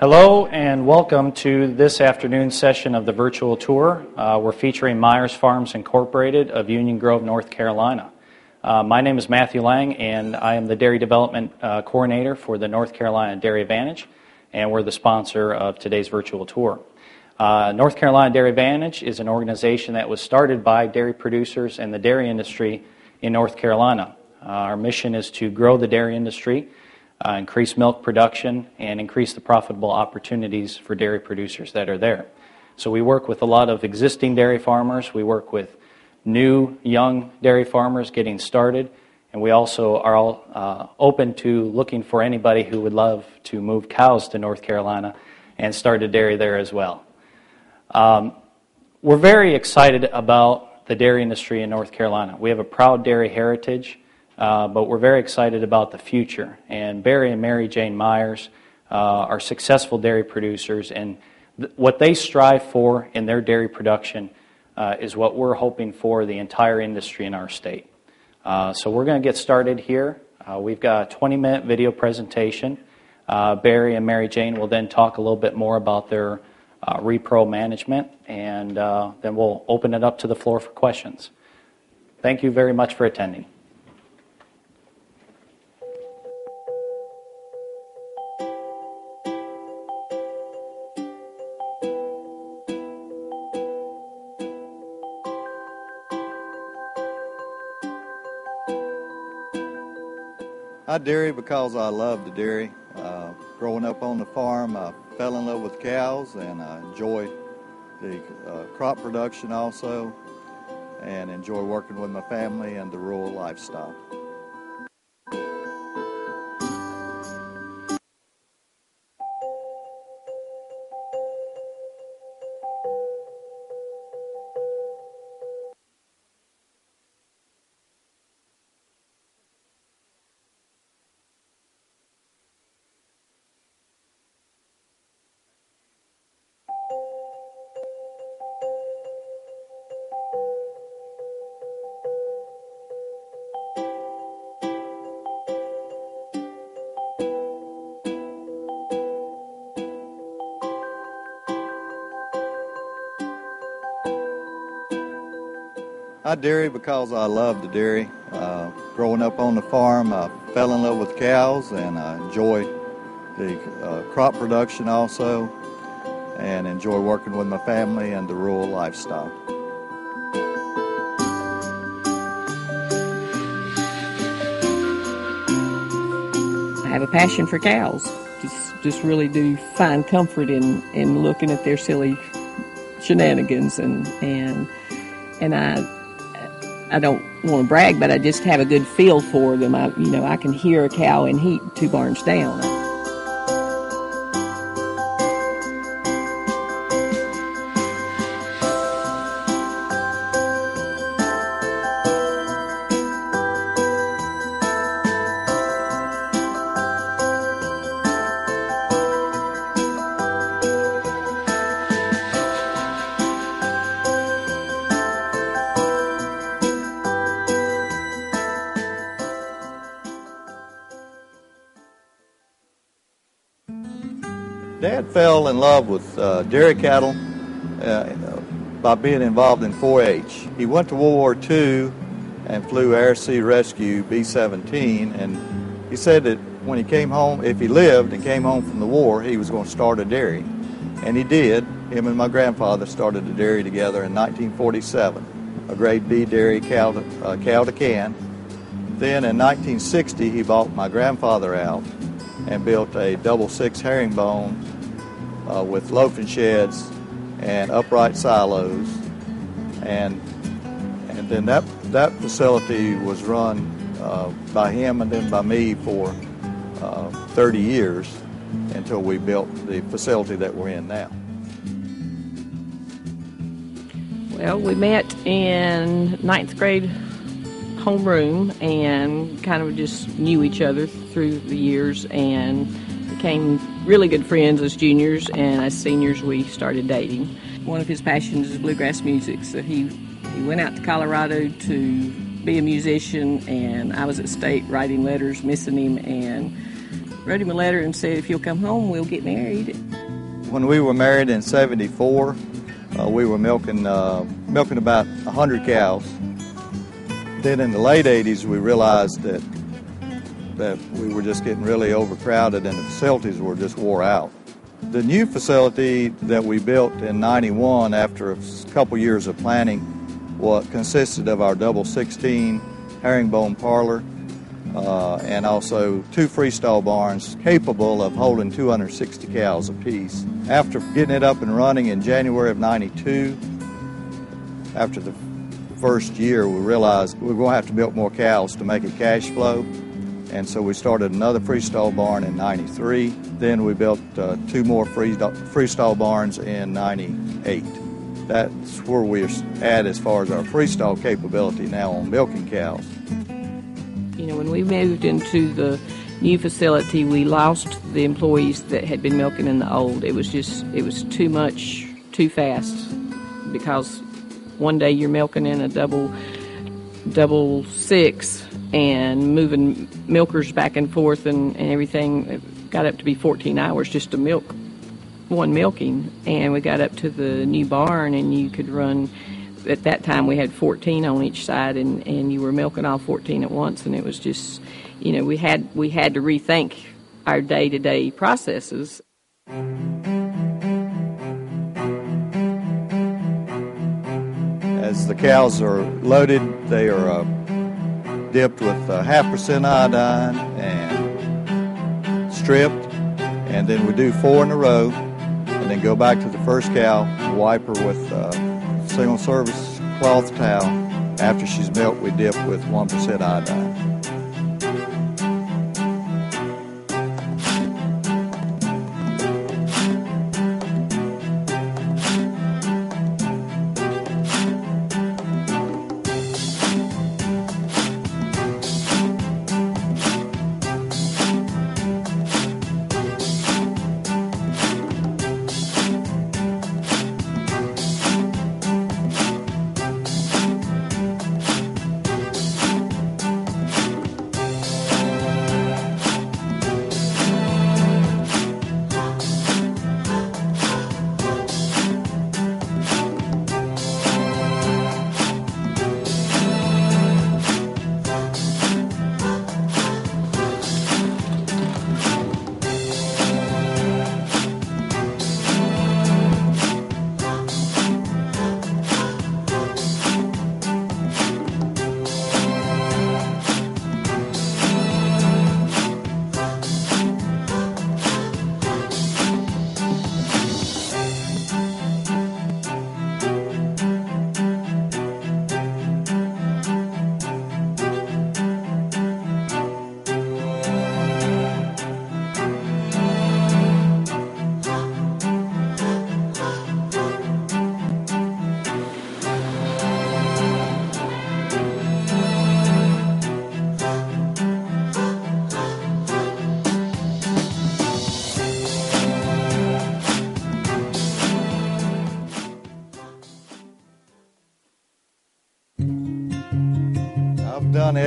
Hello and welcome to this afternoon session of the virtual tour. Uh, we're featuring Myers Farms Incorporated of Union Grove, North Carolina. Uh, my name is Matthew Lang, and I am the Dairy Development uh, Coordinator for the North Carolina Dairy Advantage, and we're the sponsor of today's virtual tour. Uh, North Carolina Dairy Advantage is an organization that was started by dairy producers and the dairy industry in North Carolina. Uh, our mission is to grow the dairy industry uh, increase milk production, and increase the profitable opportunities for dairy producers that are there. So we work with a lot of existing dairy farmers. We work with new, young dairy farmers getting started. And we also are all, uh, open to looking for anybody who would love to move cows to North Carolina and start a dairy there as well. Um, we're very excited about the dairy industry in North Carolina. We have a proud dairy heritage. Uh, but we're very excited about the future. And Barry and Mary Jane Myers uh, are successful dairy producers, and th- what they strive for in their dairy production uh, is what we're hoping for the entire industry in our state. Uh, so we're going to get started here. Uh, we've got a 20 minute video presentation. Barry and Mary Jane will then talk a little bit more about their repro management, and then we'll open it up to the floor for questions. Thank you very much for attending. I dairy because I love the dairy. Uh, growing up on the farm, I fell in love with cows and I enjoy the uh, crop production also and enjoy working with my family and the rural lifestyle. I dairy because I love the dairy. Uh, growing up on the farm, I fell in love with cows and I enjoy the uh, crop production also and enjoy working with my family and the rural lifestyle. I have a passion for cows. Just, just really do find comfort in, in looking at their silly shenanigans and, and, and I I don't want to brag, but I just have a good feel for them. I, you know, I can hear a cow in heat two barns down. Dairy cattle uh, by being involved in 4-H. He went to World War II and flew Air Sea Rescue B-17, and he said that when he came home, if he lived and came home from the war, he was going to start a dairy. And he did. Him and my grandfather started a dairy together in 1947, a grade B dairy cow to, uh, cow to can. Then in 1960, he bought my grandfather out and built a double six herringbone uh, with loafing sheds and upright silos. And and then that that facility was run uh, by him and then by me for uh, 30 years until we built the facility that we're in now. Well, we met in ninth grade homeroom and kind of just knew each other through the years and became really good friends as juniors and as seniors we started dating. One of his passions is bluegrass music, so he, he went out to Colorado to be a musician and I was at state writing letters missing him and wrote him a letter and said, if you'll come home, we'll get married. When we were married in 74, uh, we were milking, uh, milking about 100 cows. Then in the late 80s, we realized that, that we were just getting really overcrowded and the facilities were just wore out. The new facility that we built in 91 after a couple years of planning what consisted of our double 16 herringbone parlor uh, and also two freestall barns capable of holding 260 cows apiece. After getting it up and running in January of 92, after the first year, we realized we were going to have to build more cows to make it cash flow. And so we started another freestall barn in 93. Then we built uh, two more freestall barns in 98. That's where we're at as far as our freestall capability now on milking cows. You know, when we moved into the new facility, we lost the employees that had been milking in the old. It was just, it was too much, too fast, because one day you're milking in a double, double six and moving milkers back and forth and, and everything. It got up to be 14 hours just to milk one milking. And we got up to the new barn, and you could run. At that time, we had 14 on each side, and, and you were milking all 14 at once, and it was just, you know, we had we had to rethink our day-to-day processes. As the cows are loaded, they are uh, dipped with uh, half percent iodine and stripped, and then we do four in a row, and then go back to the first cow, wipe her with a single service cloth towel. After she's milked, we dip with 1% iodine.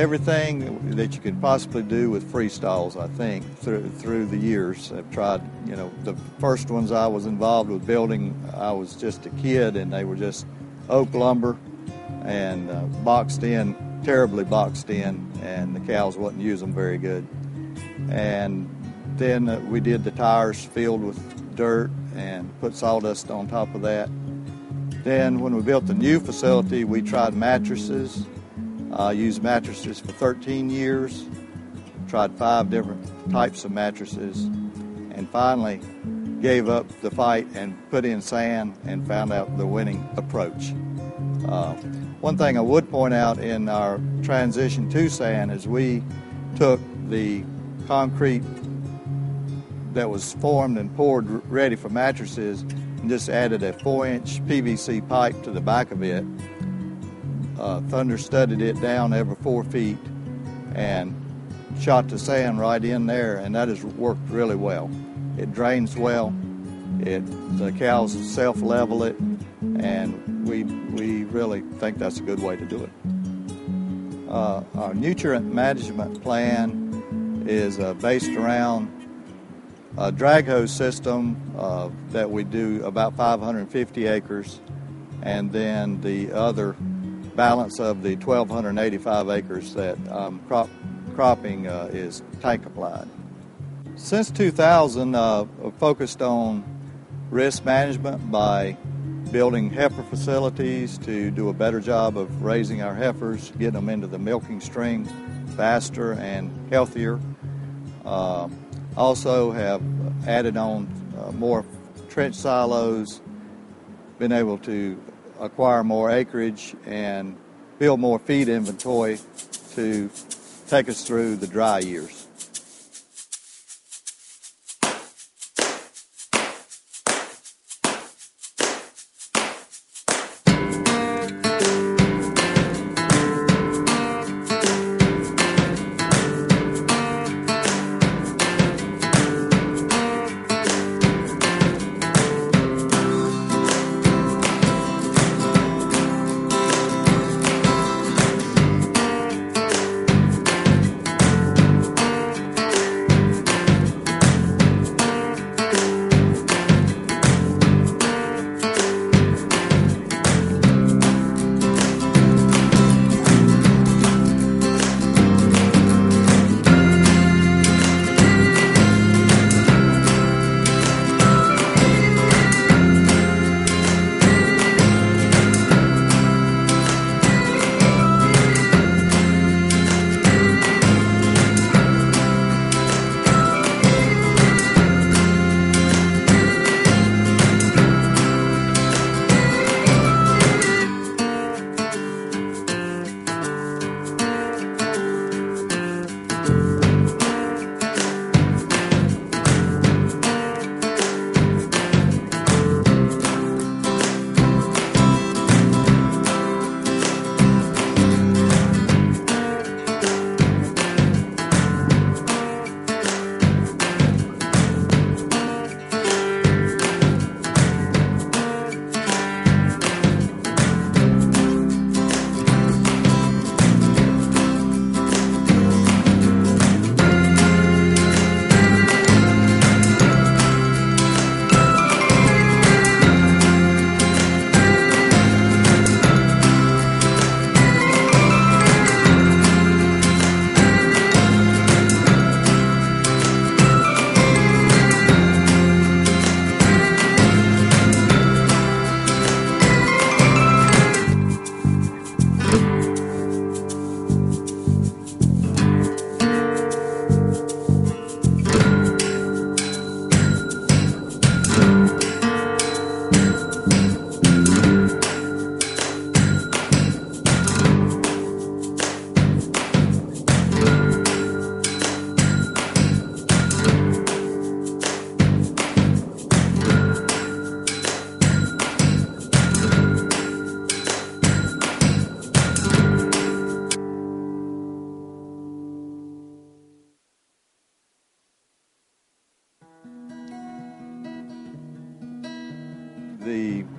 Everything that you could possibly do with freestalls, I think, through through the years. I've tried, you know, the first ones I was involved with building, I was just a kid, and they were just oak lumber and uh, boxed in, terribly boxed in, and the cows wouldn't use them very good. And then uh, we did the tires filled with dirt and put sawdust on top of that. Then when we built the new facility, we tried mattresses uh, used mattresses for 13 years, tried five different types of mattresses, and finally gave up the fight and put in sand and found out the winning approach. Uh, one thing I would point out in our transition to sand is we took the concrete that was formed and poured ready for mattresses and just added a four inch PVC pipe to the back of it uh, thunder studded it down every four feet and shot the sand right in there, and that has worked really well. It drains well. It the cows self level it, and we we really think that's a good way to do it. Uh, our nutrient management plan is uh, based around a drag hose system uh, that we do about 550 acres, and then the other balance of the 1,285 acres that um, crop, cropping uh, is tank applied. Since 2000, uh, focused on risk management by building heifer facilities to do a better job of raising our heifers, getting them into the milking stream faster and healthier. Uh, also have added on uh, more trench silos, been able to acquire more acreage and build more feed inventory to take us through the dry years.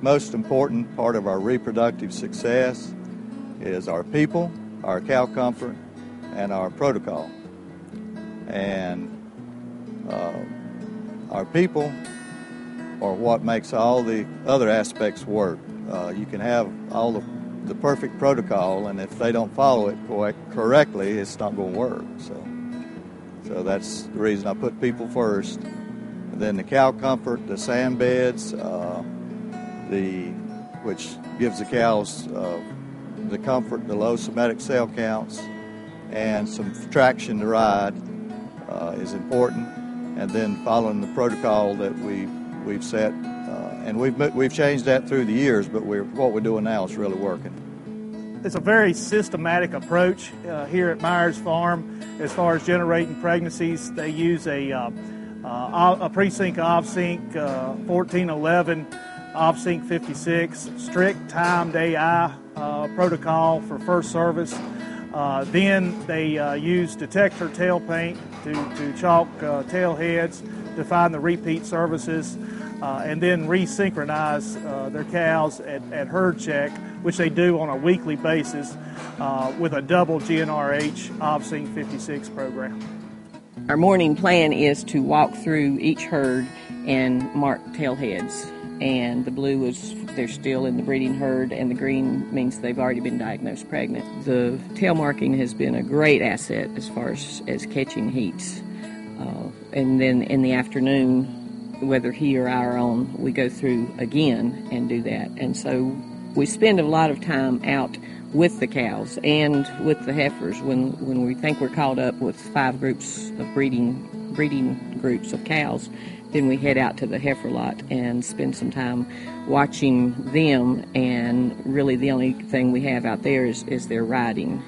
Most important part of our reproductive success is our people, our cow comfort, and our protocol. And uh, our people are what makes all the other aspects work. Uh, you can have all the, the perfect protocol, and if they don't follow it correctly, it's not going to work. So, so that's the reason I put people first. And then the cow comfort, the sand beds, uh, the which gives the cows uh, the comfort, the low somatic cell counts, and some traction to ride uh, is important. And then following the protocol that we we've set, uh, and we've we've changed that through the years, but we're what we're doing now is really working. It's a very systematic approach uh, here at Myers Farm as far as generating pregnancies. They use a uh, uh, a Presynch Ovsynch 1411 Ovsynch 56, strict timed AI uh, protocol for first service. Uh, then they uh, use detector tail paint to, to chalk uh, tail heads to find the repeat services, uh, and then resynchronize uh, their cows at, at, herd check, which they do on a weekly basis with a double GNRH Ovsynch 56 program. Our morning plan is to walk through each herd and mark tail heads. And the blue is they're still in the breeding herd, and the green means they've already been diagnosed pregnant. The tail marking has been a great asset as far as, as catching heats. Uh, and then in the afternoon, whether he or I are on, we go through again and do that. And so we spend a lot of time out with the cows and with the heifers when, when we think we're caught up with five groups of breeding breeding groups of cows then we head out to the heifer lot and spend some time watching them and really the only thing we have out there is, is their riding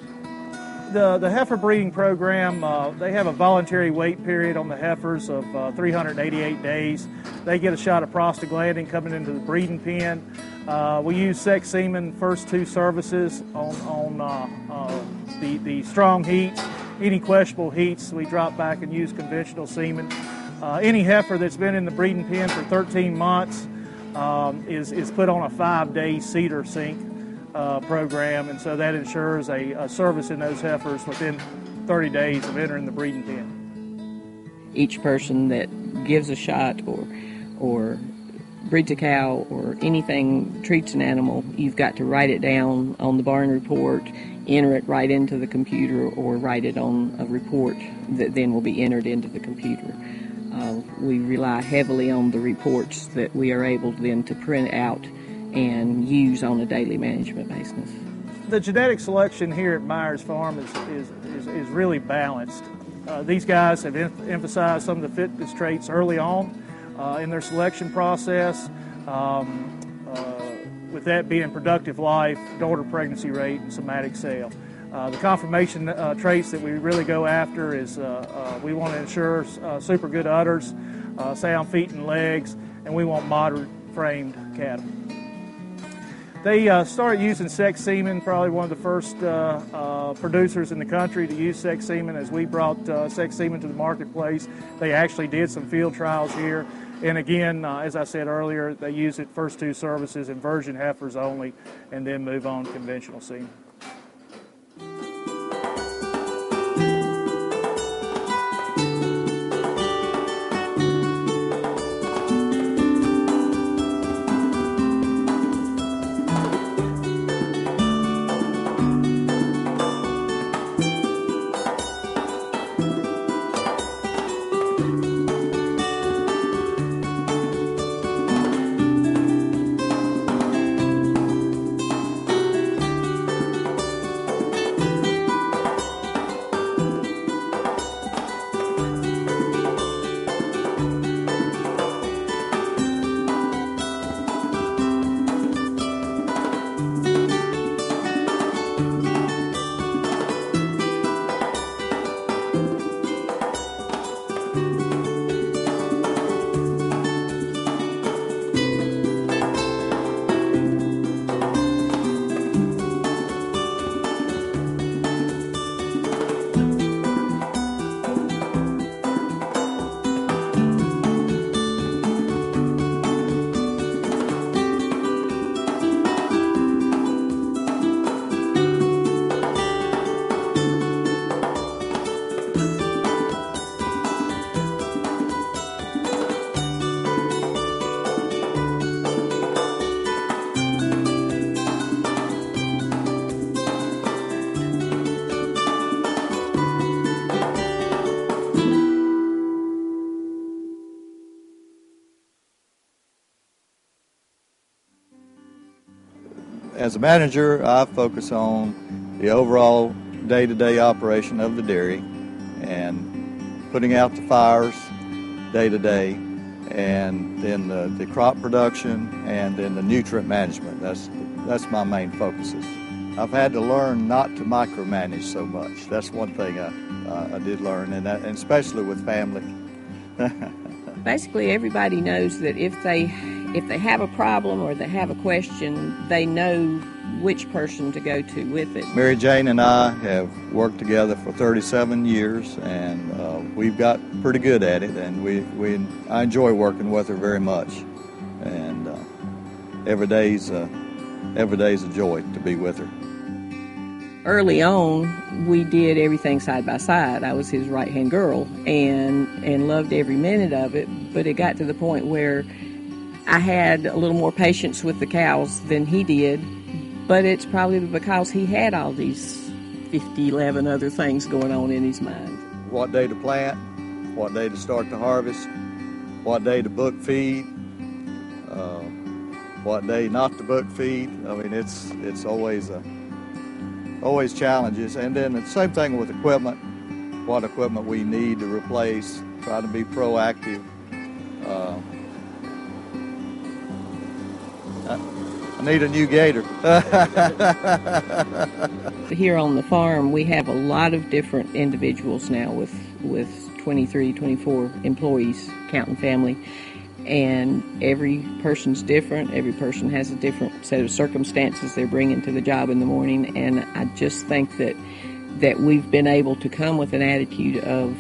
the, the heifer breeding program, uh, they have a voluntary wait period on the heifers of uh, 388 days. They get a shot of prostaglandin coming into the breeding pen. Uh, we use sex semen first two services on, on uh, uh, the, the strong heats. Any questionable heats, we drop back and use conventional semen. Uh, any heifer that's been in the breeding pen for 13 months um, is, is put on a five day CIDR Synch uh, program, and so that ensures a, a, service in those heifers within 30 days of entering the breeding pen. Each person that gives a shot or or breeds a cow or anything treats an animal, you've got to write it down on the barn report, enter it right into the computer, or write it on a report that then will be entered into the computer. Uh, we rely heavily on the reports that we are able then to print out and use on a daily management basis. The genetic selection here at Myers Farm is, is, is, is really balanced. Uh, these guys have em- emphasized some of the fitness traits early on uh, in their selection process. Um, uh, with that being productive life, daughter pregnancy rate, and somatic cell. Uh, the conformation uh, traits that we really go after is uh, uh we want to ensure uh, super good udders, sound feet and legs, and we want moderate framed cattle. They started using sex semen, probably one of the first producers in the country to use sex semen. As we brought sex semen to the marketplace, they actually did some field trials here. And again, uh, as I said earlier, they use it first two services in virgin heifers only, and then move on conventional semen. As a manager, I focus on the overall day to day operation of the dairy and putting out the fires day to day, and then the, the crop production and then the nutrient management. That's, that's my main focuses. I've had to learn not to micromanage so much. That's one thing I, uh, I did learn, and, that, and especially with family. Basically, everybody knows that if they if they have a problem or they have a question, they know which person to go to with it. Mary Jane and I have worked together for 37 years, and uh, we've got pretty good at it, and we, we I enjoy working with her very much, and uh, every day's uh, every day's a joy to be with her. early on, we did everything side by side. I was his right hand girl and and loved every minute of it. But it got to the point where I had a little more patience with the cows than he did. But it's probably because he had all these 50, 11 other things going on in his mind. What day to plant, what day to start the harvest, what day to book feed, uh, what day not to book feed. I mean, it's it's always a always challenges. And then the same thing with equipment, what equipment we need to replace, try to be proactive. Uh, need a new gator. Here on the farm, we have a lot of different individuals now with, with 23, 24 employees, counting family. And every person's different. Every person has a different set of circumstances they're bringing to the job in the morning. And I just think that that we've been able to come with an attitude of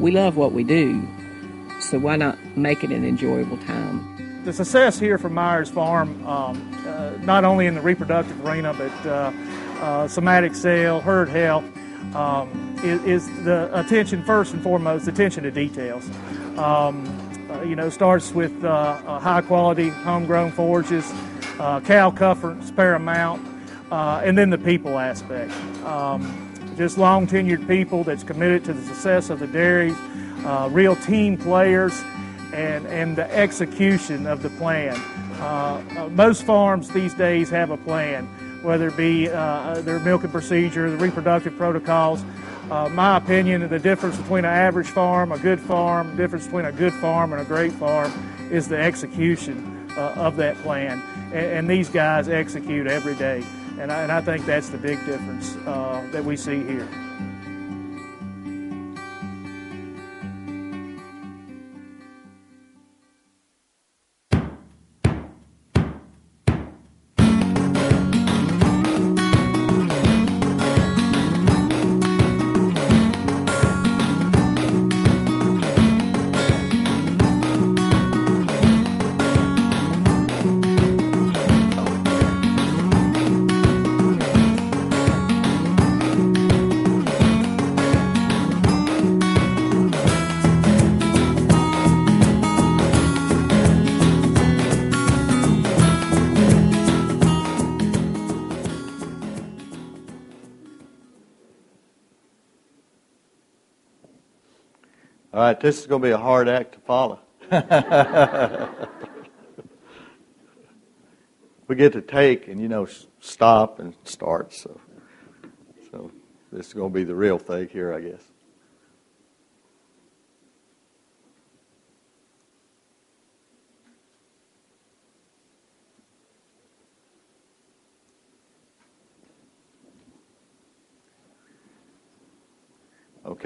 we love what we do, so why not make it an enjoyable time? The success here from Myers Farm, um, uh, not only in the reproductive arena, but uh, uh, somatic cell, herd health, um, is, is, the attention first and foremost, attention to details. Um, uh, you know, starts with uh, high quality homegrown forages, cow comfort's paramount, and then the people aspect. Um, just long tenured people that's committed to the success of the dairy, real team players and, and the execution of the plan. Uh, uh, most farms these days have a plan, whether it be uh, their milking procedure, the reproductive protocols. Uh, my opinion, the difference between an average farm, a good farm, the difference between a good farm and a great farm is the execution uh, of that plan. And, and, these guys execute every day. And I, and I think that's the big difference uh, that we see here. Right, this is going to be a hard act to follow. we get to take and, you know, stop and start. So, so this is going to be the real thing here, I guess.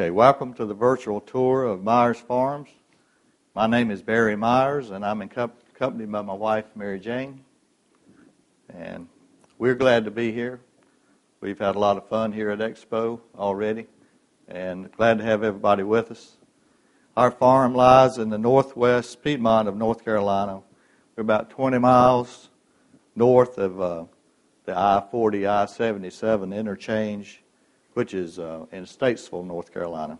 Okay, welcome to the virtual tour of Myers Farms. My name is Barry Myers, and I'm accompanied by my wife, Mary Jane. And we're glad to be here. We've had a lot of fun here at Expo already, and glad to have everybody with us. Our farm lies in the northwest Piedmont of North Carolina. We're about 20 miles north of uh, the I 40 I 77 interchange which is uh, in Statesville, North Carolina.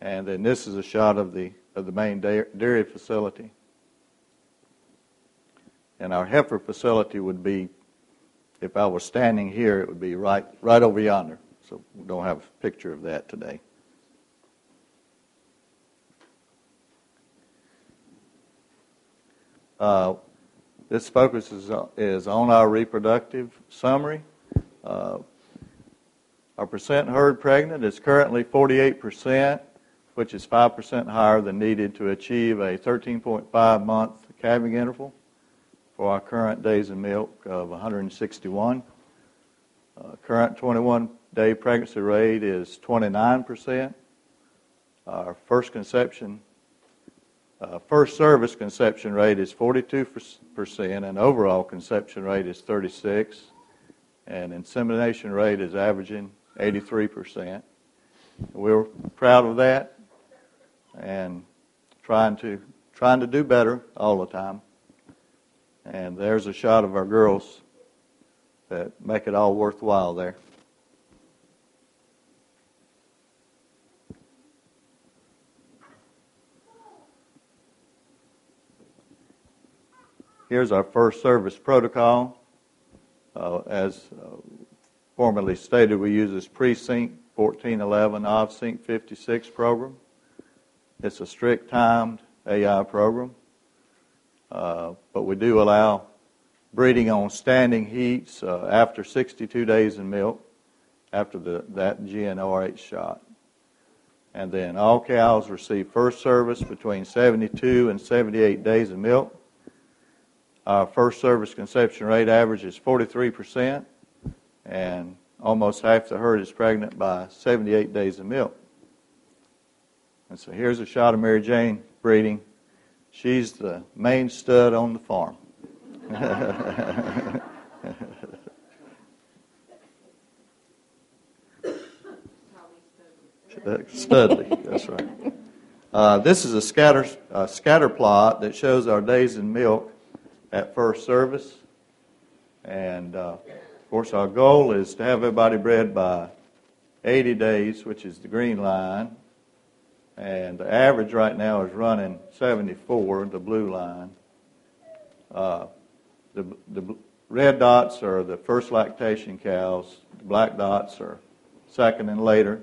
And then this is a shot of the of the main dairy facility. And our heifer facility would be, if I was standing here, it would be right right over yonder. So we don't have a picture of that today. Uh, this focus is, is on our reproductive summary. Uh, our percent herd pregnant is currently 48%, which is 5% higher than needed to achieve a 13.5 month calving interval for our current days in milk of 161. Uh, current 21 day pregnancy rate is 29%. Our first conception, uh, first service conception rate is 42%, and overall conception rate is 36, and insemination rate is averaging 83%. We're proud of that and trying to trying to do better all the time. And there's a shot of our girls that make it all worthwhile there. Here's our first service protocol. Uh, as uh, formerly stated, we use this Presynch 1411 Ovsynch 56 program. It's a strict timed AI program, uh, but we do allow breeding on standing heats uh, after 62 days in milk after the, that GnRH shot. And then all cows receive first service between 72 and 78 days of milk our first service conception rate average is 43%, and almost half the herd is pregnant by 78 days of milk. And so here's a shot of Mary Jane breeding. She's the main stud on the farm. Studley, that's right. Uh, this is a scatter, a scatter plot that shows our days in milk at first service. And uh, course, our goal is to have everybody bred by 80 days, which is the green line. And the average right now is running 74, the blue line. Uh, the, the red dots are the first lactation cows, the black dots are second and later.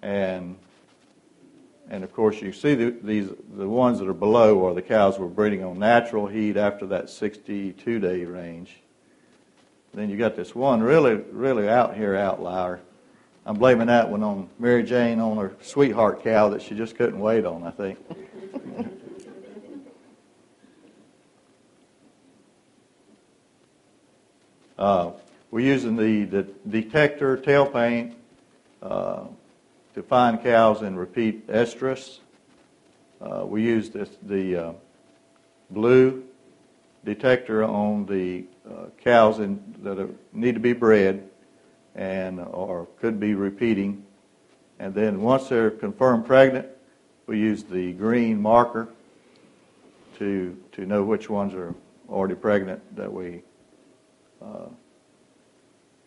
And and of course, you see the, these the ones that are below are the cows we're breeding on natural heat after that 62 day range. Then you got this one really, really out here outlier. I'm blaming that one on Mary Jane on her sweetheart cow that she just couldn't wait on, I think. uh, we're using the, the detector tail paint. Uh, to find cows in repeat estrus. Uh, we use this, the uh, blue detector on the uh, cows in, that are, need to be bred and or could be repeating. And then once they're confirmed pregnant, we use the green marker to to know which ones are already pregnant that we uh,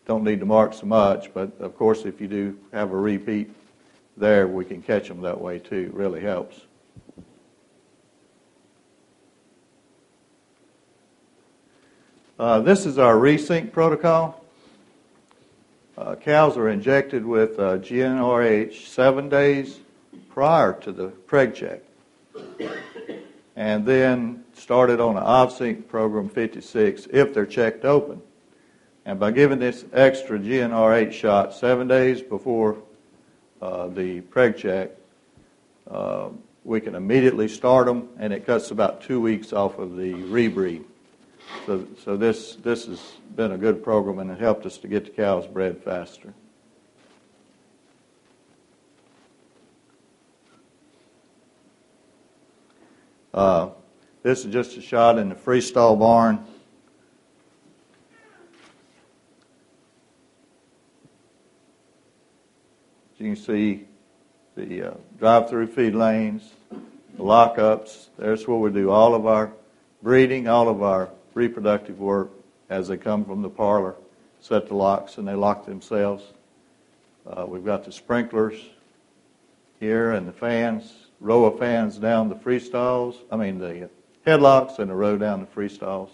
don't need to mark so much. But of course, if you do have a repeat there, we can catch them that way too. It really helps. Uh, this is our resync protocol. Uh, cows are injected with uh, GnRH seven days prior to the preg check. And then started on an Ovsynch program 56 if they're checked open. And by giving this extra GnRH shot seven days before uh, the preg check, uh, we can immediately start them, and it cuts about two weeks off of the rebreed. So, so this this has been a good program, and it helped us to get the cows bred faster. Uh, this is just a shot in the freestall barn. you can see the uh, drive-through feed lanes, the lockups. There's where we do all of our breeding, all of our reproductive work as they come from the parlor. Set the locks and they lock themselves. Uh, we've got the sprinklers here and the fans, row of fans down the freestalls. I mean the headlocks and a row down the freestalls.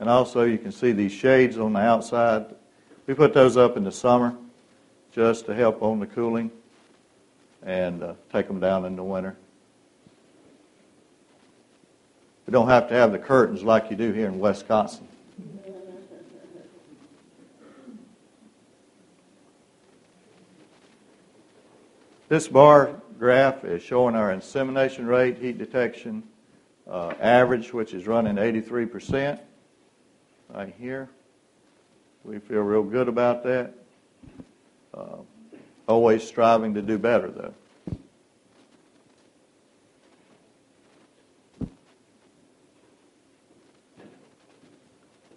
And also you can see these shades on the outside. We put those up in the summer just to help on the cooling and uh, take them down in the winter. We don't have to have the curtains like you do here in Wisconsin. This bar graph is showing our insemination rate, heat detection uh, average, which is running 83% right here. We feel real good about that. Uh, always striving to do better, though.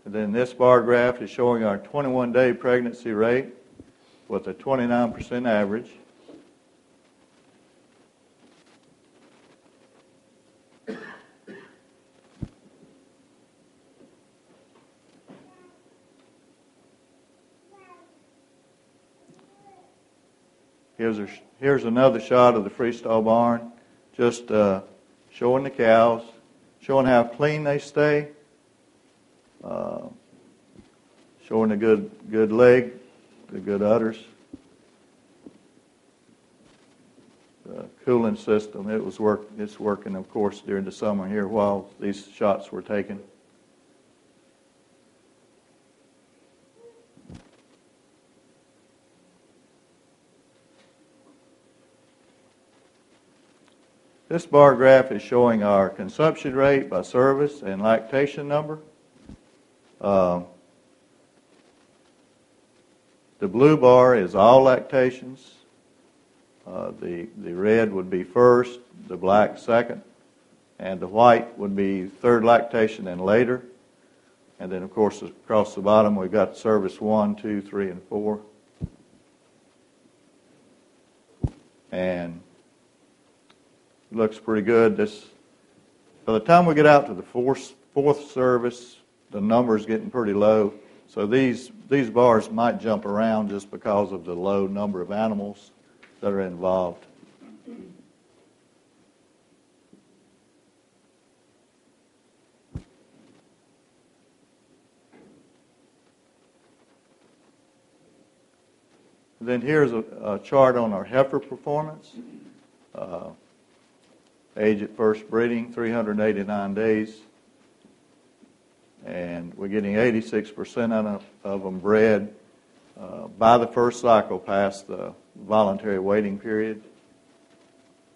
And then this bar graph is showing our 21 day pregnancy rate with a 29% average. Here's, a, here's another shot of the freestall barn, just uh, showing the cows, showing how clean they stay, uh, showing a good, good leg, the good udders. The cooling system, it was work, it's working, of course, during the summer here while these shots were taken. This bar graph is showing our conception rate by service and lactation number. Uh, the blue bar is all lactations. Uh, the, the red would be first, the black second, and the white would be third lactation and later. And then, of course, across the bottom, we've got service one, two, three, and four. And looks pretty good. This, by the time we get out to the fourth, fourth service, the number's getting pretty low. So these, these bars might jump around just because of the low number of animals that are involved. Then here's a, a, chart on our heifer performance. Uh, age at first breeding, 389 days. And we're getting 86% of them bred uh, by the first cycle past the voluntary waiting period.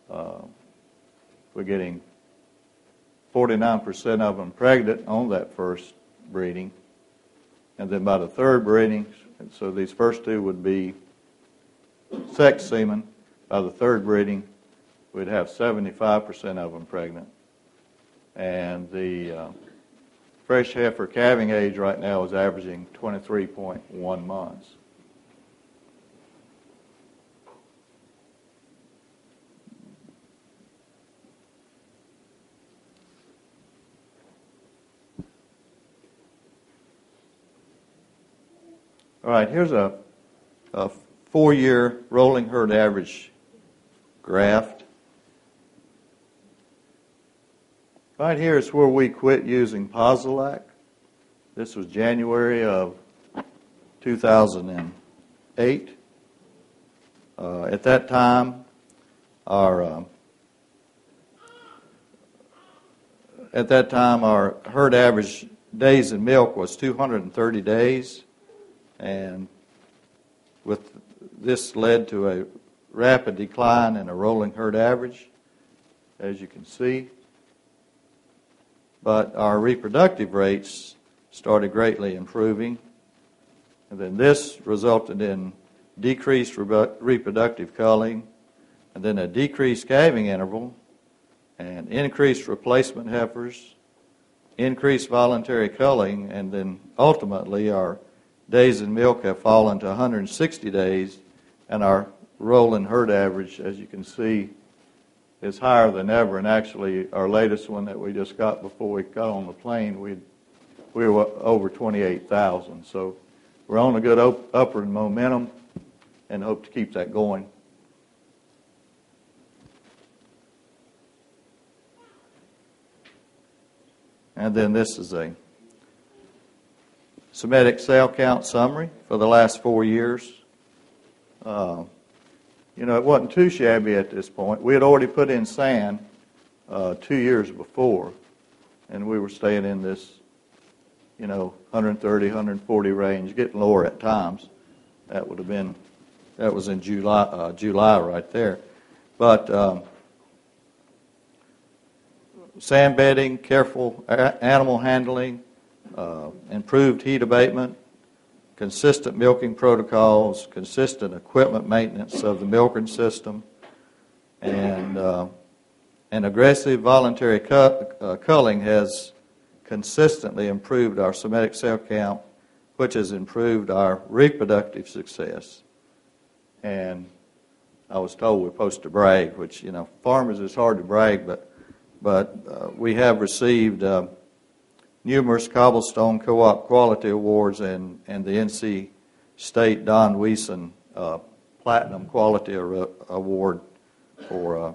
Uh, we're getting 49% of them pregnant on that first breeding. And then by the third breeding, so these first two would be sex semen. By the third breeding, we'd have 75% of them pregnant. And the uh, fresh heifer calving age right now is averaging 23.1 months. All right, here's a, a four year rolling herd average graph. Right here is where we quit using Posilac. This was January of 2008. Uh, at that time, our uh, at that time our herd average days in milk was 230 days, and with this led to a rapid decline in a rolling herd average, as you can see but our reproductive rates started greatly improving. And then this resulted in decreased reproductive culling, and then a decreased calving interval, and increased replacement heifers, increased voluntary culling, and then ultimately our days in milk have fallen to 160 days, and our rolling herd average, as you can see, is higher than ever. And actually, our latest one that we just got before we got on the plane, we we were over 28,000. So we're on a good op- upward momentum, and hope to keep that going. And then this is a somatic cell count summary for the last four years. Uh, you know, it wasn't too shabby at this point. We had already put in sand uh, two years before, and we were staying in this, you know, 130, 140 range, getting lower at times. That would have been, that was in July, uh, July right there. But um, sand bedding, careful animal handling, uh, improved heat abatement, consistent milking protocols, consistent equipment maintenance of the milking system, and uh, aggressive voluntary cut, uh, culling has consistently improved our somatic cell count, which has improved our reproductive success. And I was told we're supposed to brag, which, you know, farmers is hard to brag, but, but uh, we have received uh, numerous cobblestone co-op quality awards and, and the NC State Don Weeson uh, Platinum Quality Award for uh,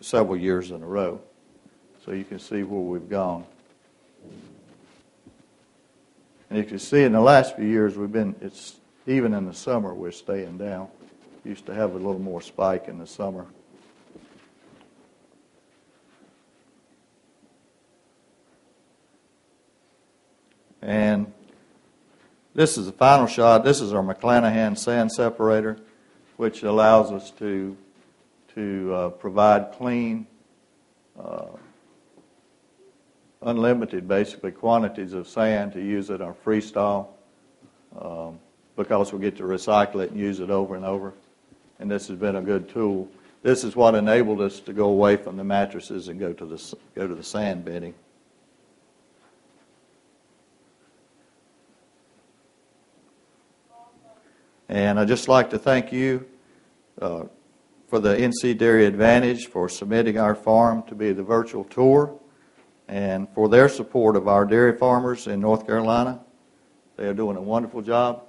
several years in a row. So you can see where we've gone. And you can see in the last few years, we've been, it's even in the summer, we're staying down. Used to have a little more spike in the summer. And this is the final shot. This is our McClanahan sand separator, which allows us to, to uh, provide clean, uh, unlimited, basically, quantities of sand to use it on freestall um, because we get to recycle it and use it over and over. And this has been a good tool. This is what enabled us to go away from the mattresses and go to the, go to the sand bedding. And I'd just like to thank you uh, for the NC Dairy Advantage for submitting our farm to be the virtual tour and for their support of our dairy farmers in North Carolina. They are doing a wonderful job.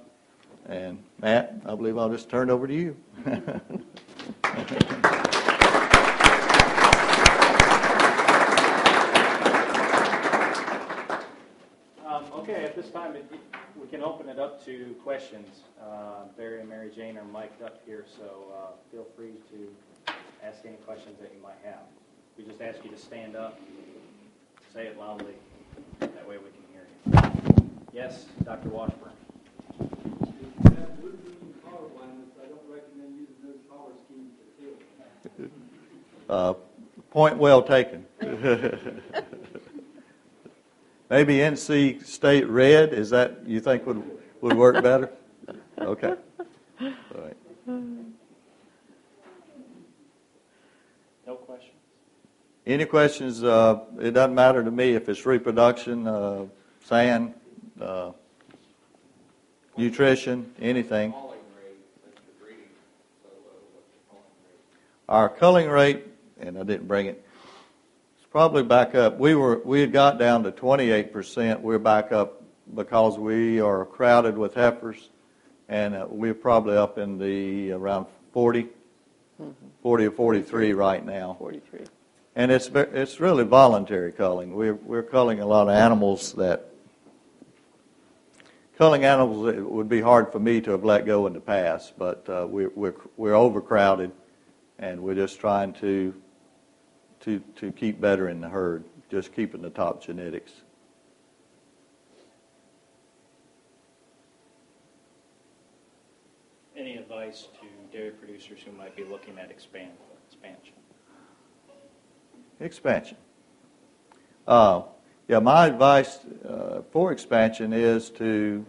And Matt, I believe I'll just turn it over to you. um, okay, at this time, it, we can open it up to questions. Uh, Barry and Mary Jane are mic'd up here, so uh, feel free to ask any questions that you might have. We just ask you to stand up, say it loudly, that way we can hear you. Yes, Dr. Washburn. Uh, point well taken. Maybe NC State Red, is that you think would, would work better? Okay. All right. No questions? Any questions? Uh, it doesn't matter to me if it's reproduction, uh, sand, uh, nutrition, anything. Our culling rate, and I didn't bring it, probably back up. We were we had got down to 28%. We're back up because we are crowded with heifers, and uh, we're probably up in the around 40, mm-hmm. 40 or 43 right now. 43. And it's it's really voluntary culling. We're we're culling a lot of animals that culling animals it would be hard for me to have let go in the past, but uh, we're we're we're overcrowded and we're just trying to to to keep better in the herd, just keeping the top genetics. Any advice to dairy producers who might be looking at expand, expansion? Expansion. Uh, yeah, my advice uh, for expansion is to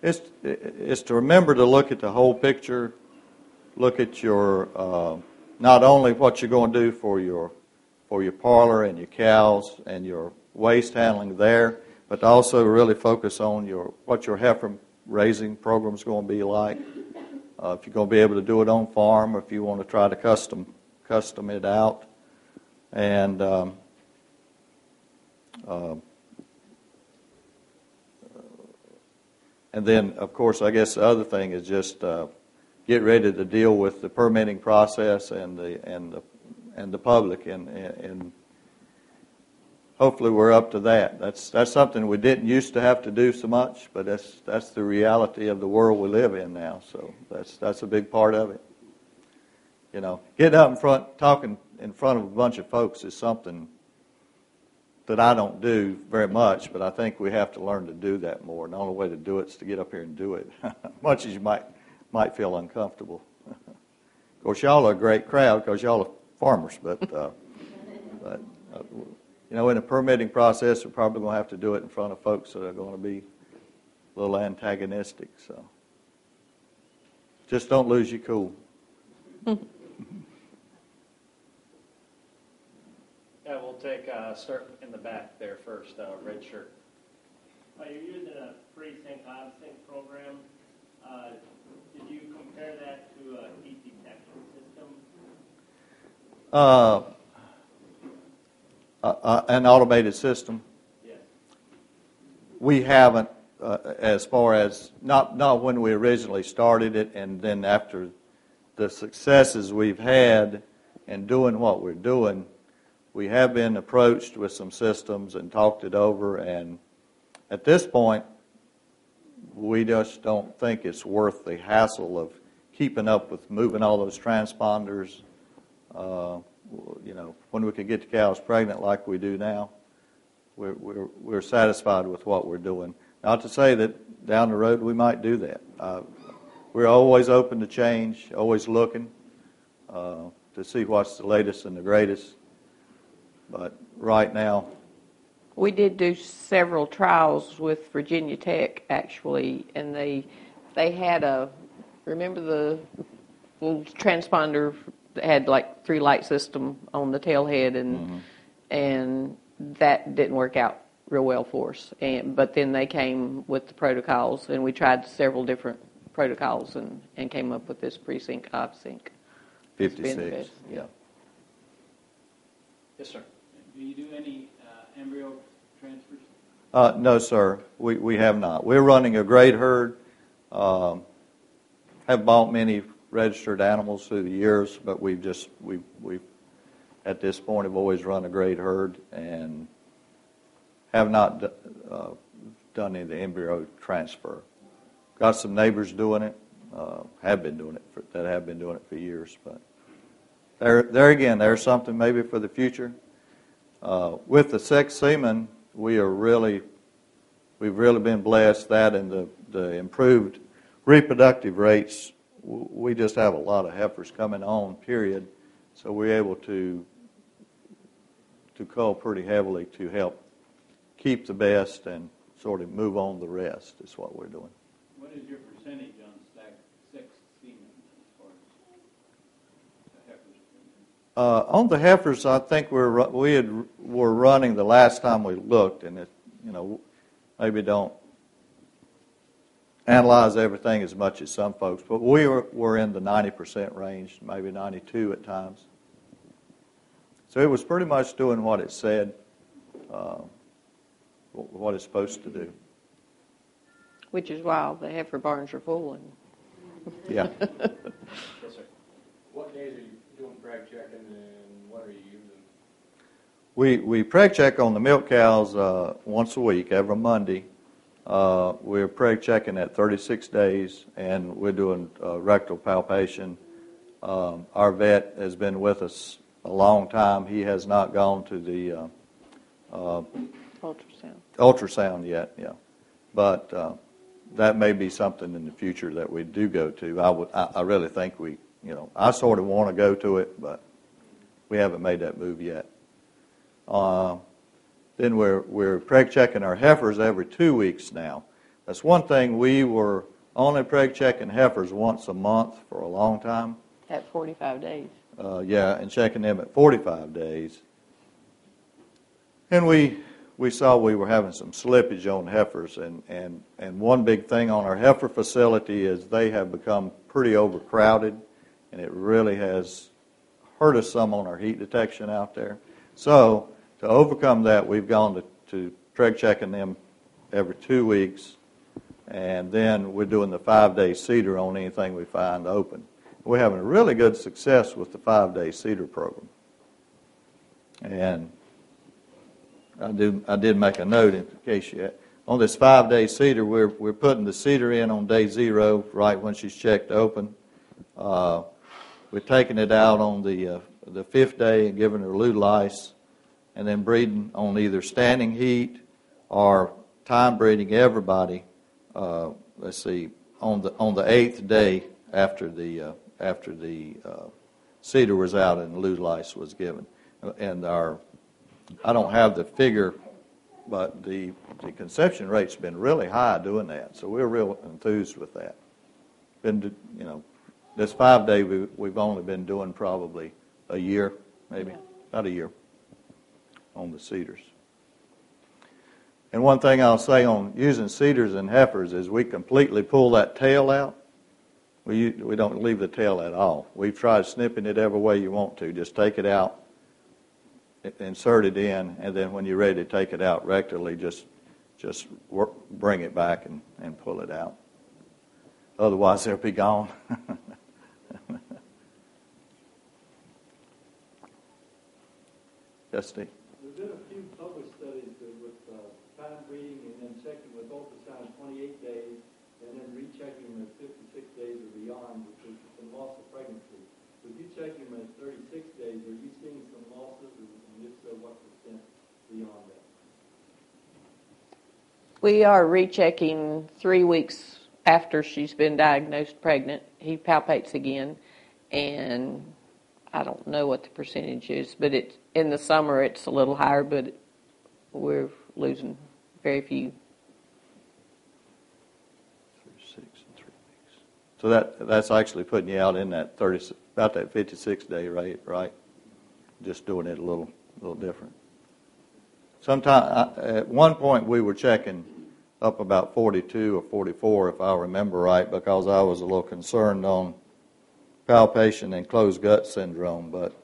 is, is to remember to look at the whole picture look at your uh, not only what you're going to do for your for your parlor and your cows and your waste handling there, but to also really focus on your what your heifer raising program is going to be like. Uh, if you're going to be able to do it on farm, or if you want to try to custom custom it out, and um, uh, and then of course I guess the other thing is just uh, get ready to deal with the permitting process and the and the and the public and and hopefully we're up to that. That's that's something we didn't used to have to do so much, but that's that's the reality of the world we live in now. So that's that's a big part of it. You know, getting up in front, talking in front of a bunch of folks is something that I don't do very much, but I think we have to learn to do that more. And the only way to do it is to get up here and do it, much as you might might feel uncomfortable. of course, y'all are a great crowd because y'all farmers, but, uh, but uh, you know, in a permitting process, we're probably going to have to do it in front of folks that are going to be a little antagonistic. So just don't lose your cool. yeah, we'll take uh, start in the back there first. Uh, red shirt. Well, you're using a Presynch Ovsynch program. Uh, did you compare that to a heat detection system? Uh, uh, uh, an automated system. Yes. We haven't, uh, as far as not not when we originally started it, and then after the successes we've had in doing what we're doing, we have been approached with some systems and talked it over, and at this point, we just don't think it's worth the hassle of keeping up with moving all those transponders. Uh, you know, when we could get the cows pregnant like we do now, we're, we're, we're satisfied with what we're doing. Not to say that down the road we might do that. Uh, we're always open to change, always looking uh, to see what's the latest and the greatest. But right now, We did do several trials with Virginia Tech, actually, and they, they had a, remember the little transponder had like three light system on the tailhead and, and that didn't work out real well for us. And, but then they came with the protocols and we tried several different protocols and, and came up with this Presynch, sync. 56. benefits, Yeah. Yes, sir. Do you do any uh, embryo transfers? Uh, no, sir. We, we have not. We're running a great herd. Um, have bought many registered animals through the years, but we've just we we at this point have always run a great herd and have not uh, done any of the embryo transfer. Got some neighbors doing it. Uh, have been doing it for, that have been doing it for years, but there there again, there's something maybe for the future. Uh, with the sex semen, we are really, we've really been blessed that and the, the improved reproductive rates. We just have a lot of heifers coming on, period. So we're able to, to cull pretty heavily to help keep the best and sort of move on the rest is what we're doing. What is your percentage on stack sex semen as far as the heifers? Uh, on the heifers, I think we're we had were running the last time we looked, and it you know maybe don't analyze everything as much as some folks, but we were, were in the ninety percent range, maybe ninety two at times. So it was pretty much doing what it said, uh, what it's supposed to do. Which is why the heifer barns are full and Yeah. Yes, sir. What days are you doing preg checking and what are you using? We, we preg check on the milk cows uh, once a week, every Monday. Uh, we're preg checking at 36 days, and we're doing uh, rectal palpation. Um, our vet has been with us a long time. He has not gone to the uh, uh, ultrasound. ultrasound yet, yeah. But uh, that may be something in the future that we do go to. I, would, I, I really think we, you know, I sort of want to go to it, but we haven't made that move yet. Then we're, we're preg checking our heifers every two weeks now. That's one thing we were only preg checking heifers once a month for a long time. At 45 days. Uh, yeah, and checking them at 45 days. And we we saw we were having some slippage on heifers, and, and, and one big thing on our heifer facility is they have become pretty overcrowded, and it really has hurt us some on our heat detection out there. So to overcome that, we've gone to, to checking them every two weeks, and then we're doing the five-day CIDR on anything we find open. We're having a really good success with the five-day CIDR program. And I do. I did make a note in case you on this five-day CIDR. We're we're putting the CIDR in on day zero, right when she's checked open. Uh, we're taking it out on the uh, the fifth day and giving her Lutalyse, and then breeding on either standing heat or time breeding everybody. Uh, let's see on the on the eighth day after the uh, after the uh, CIDR was out and the lice was given, and our I don't have the figure, but the, the conception rate's been really high doing that. So we're real enthused with that. Been, you know, this five day we, we've only been doing probably a year, maybe Yeah. about a year on the CIDRs. And one thing I'll say on using CIDRs and heifers is we completely pull that tail out. We, we don't leave the tail at all. We've tried snipping it every way you want to. Just take it out, insert it in, and then when you're ready to take it out rectally, just just work, bring it back and, and pull it out. Otherwise, they'll be gone. Dusty. Beyond that? We are rechecking three weeks after she's been diagnosed pregnant. He palpates again, and I don't know what the percentage is, but it in the summer it's a little higher, but we're losing very few. Six and three weeks. So that, that's actually putting you out in that 30, about that 56 day rate, right? Just doing it a little, little different. Sometime, at one point, we were checking up about 42 or 44, if I remember right, because I was a little concerned on palpation and closed gut syndrome, but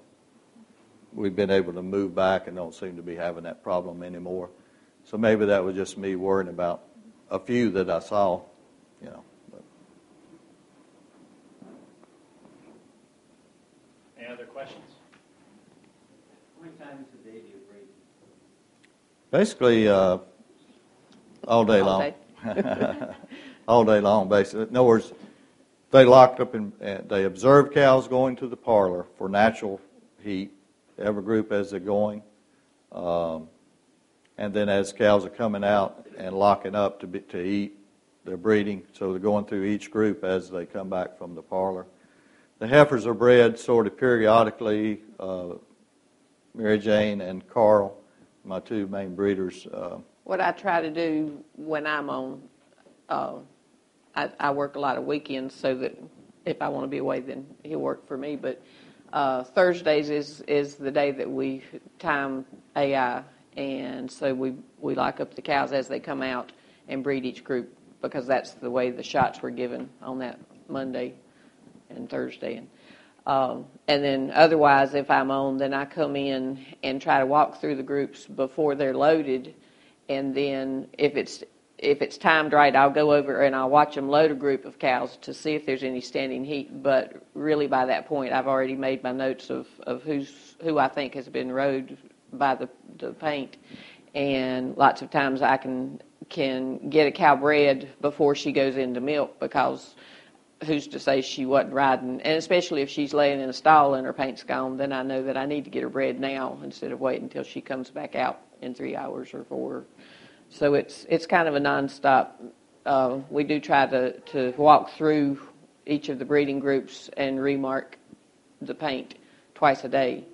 we've been able to move back and don't seem to be having that problem anymore. So maybe that was just me worrying about a few that I saw, you know. But Any other questions? How many times a day do you breathe? Basically, uh, all day All long. day. all day long, basically. In other words, they locked up and uh, they observe cows going to the parlor for natural heat, every group as they're going. Um, and then as cows are coming out and locking up to, be, to eat, they're breeding, so they're going through each group as they come back from the parlor. The heifers are bred sort of periodically. Uh, Mary Jane and Carl, my two main breeders, uh, What I try to do when I'm on, uh, I, I work a lot of weekends so that if I want to be away, then he'll work for me. But uh, Thursdays is is the day that we time AI, and so we we lock up the cows as they come out and breed each group because that's the way the shots were given on that Monday and Thursday. And, um, and then otherwise, if I'm on, then I come in and try to walk through the groups before they're loaded, and then if it's if it's timed right, I'll go over and I'll watch them load a group of cows to see if there's any standing heat. But really, by that point, I've already made my notes of, of who's who I think has been rode by the the paint, and lots of times I can can get a cow bred before she goes into milk because who's to say she wasn't riding? And especially if she's laying in a stall and her paint's gone, then I know that I need to get her bred now instead of waiting until she comes back out in three hours or four. So it's it's kind of a nonstop. Uh, we do try to to walk through each of the breeding groups and remark the paint twice a day,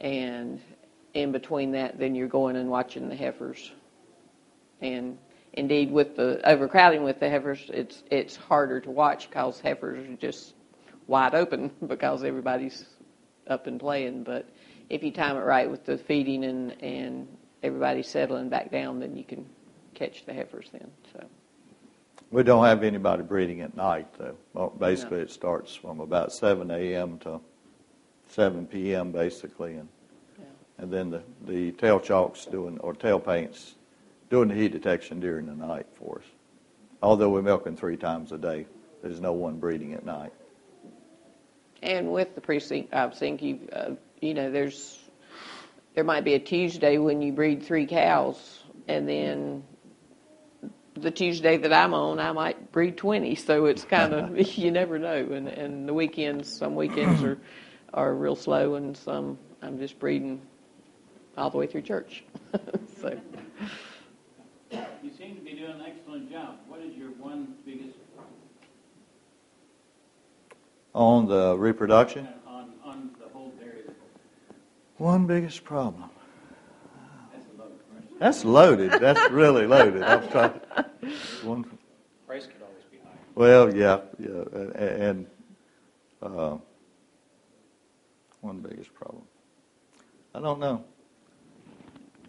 and in between that, then you're going and watching the heifers. And indeed, with the overcrowding with the heifers, it's it's harder to watch because heifers are just wide open because everybody's up and playing. But if you time it right with the feeding and and everybody settling back down, then you can catch the heifers then. So We don't have anybody breeding at night, though. Well, basically, it starts from about 7 a.m. to 7 p.m. basically, and Yeah. and then the the tail chalks doing or tail paints doing the heat detection during the night for us. Although we're milking three times a day, there's no one breeding at night. and with the Presynch, I think you uh, you know there's there might be a Tuesday when you breed three cows, and then the Tuesday that I'm on, I might breed 20. So it's kind of you never know. And and the weekends, some weekends are are real slow, and some I'm just breeding all the way through church. so seem to be doing an excellent job. What is your one biggest On the reproduction, on, on the whole dairy? one biggest problem. That's loaded. That's loaded. That's really loaded. I'm trying. One, Price could always be higher. Well, yeah, yeah, a- and uh, one biggest problem. I don't know.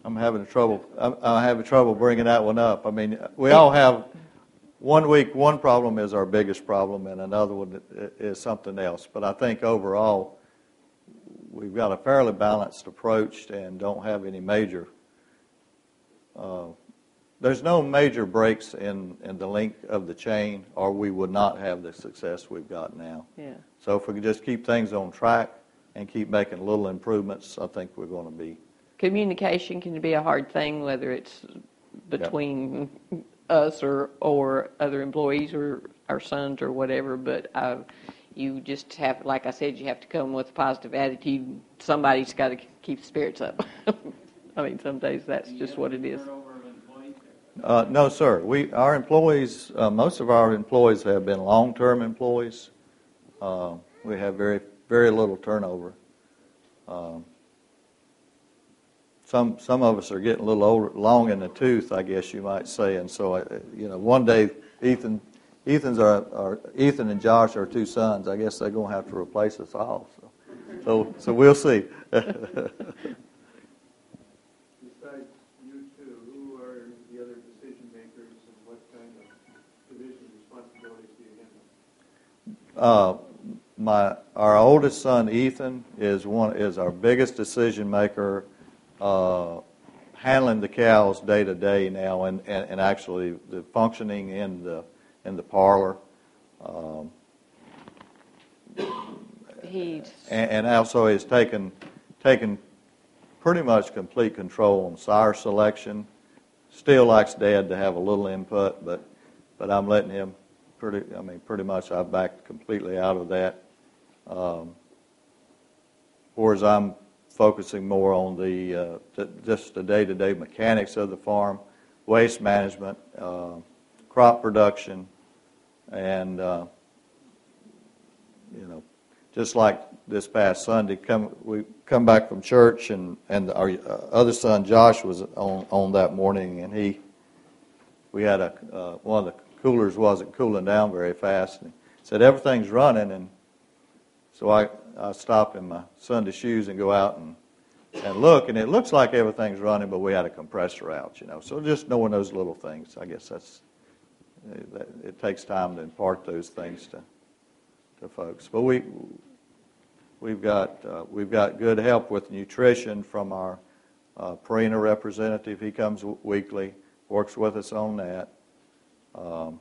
I'm having trouble. I'm, I'm having trouble bringing that one up. I mean, we all have one week. One problem is our biggest problem, and another one is something else. But I think overall, we've got a fairly balanced approach, and don't have any major. Uh, there's no major breaks in, in the length of the chain, or we would not have the success we've got now. yeah. So if we could just keep things on track, and keep making little improvements, I think we're going to be. Communication can be a hard thing, whether it's between us or, or other employees or our sons or whatever, but uh, you just have, like I said, you have to come with a positive attitude. Somebody's got to keep spirits up. I mean, some days that's Do you just have what it is. Turnover of employees? Uh, no, sir. We, our employees, uh, most of our employees have been long-term employees. Uh, we have very, very little turnover. Um, some, some of us are getting a little older, long in the tooth, I guess you might say, and so, I, you know, one day Ethan, Ethan's our, our, Ethan and Josh are two sons. I guess they're going to have to replace us all. So, so, so we'll see. Besides you two, who are the other decision makers and what kind of division responsibilities do you handle? Uh, my our oldest son Ethan is one is our biggest decision maker, uh, handling the cows day to day now, and, and, and actually the functioning in the in the parlor, um, and, and also has taken taken pretty much complete control on sire selection. Still likes Dad to have a little input, but but I'm letting him pretty. I mean, pretty much I've backed completely out of that. Um, whereas I'm focusing more on the, uh, the just the day-to-day mechanics of the farm, waste management, uh, crop production, and uh, you know, just like this past Sunday, come we come back from church, and and our uh, other son Josh was on on that morning, and he we had a uh, one of the coolers wasn't cooling down very fast, and said everything's running, and so I I stop in my Sunday shoes and go out and and look, and it looks like everything's running, but we had a compressor out, you know. So just knowing those little things, I guess that's it it takes time to impart those things to to folks. But we we've got uh, we've got good help with nutrition from our uh, Purina representative. He comes w- weekly, works with us on that. Um,